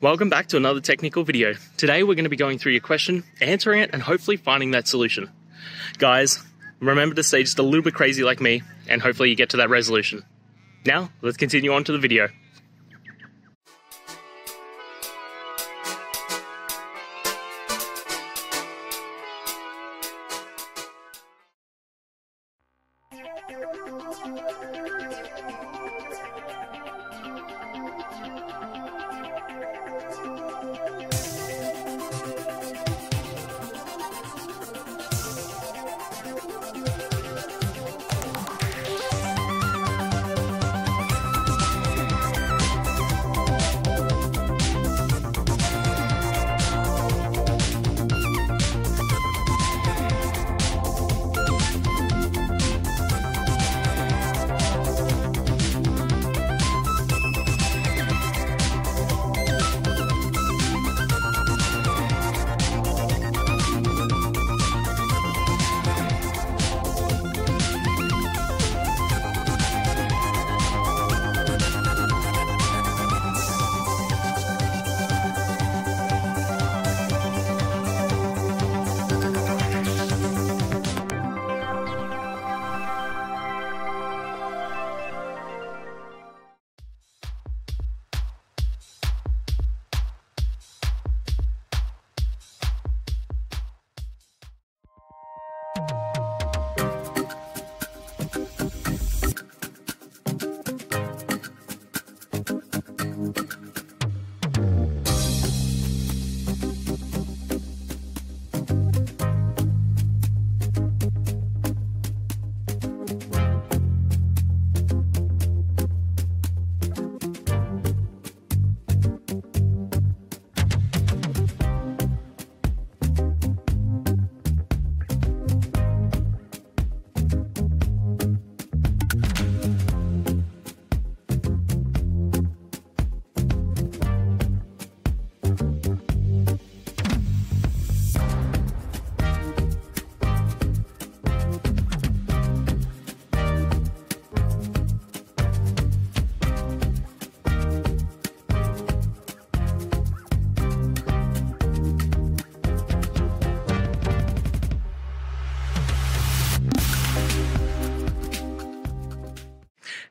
Welcome back to another technical video. Today we're going to be going through your question, answering it, and hopefully finding that solution. Guys, remember to stay just a little bit crazy like me, and hopefully you get to that resolution. Now, let's continue on to the video.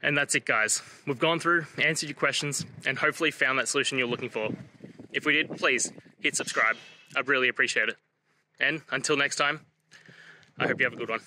And that's it, guys. We've gone through, answered your questions, and hopefully found that solution you're looking for. If we did, please hit subscribe. I'd really appreciate it. And until next time, I hope you have a good one.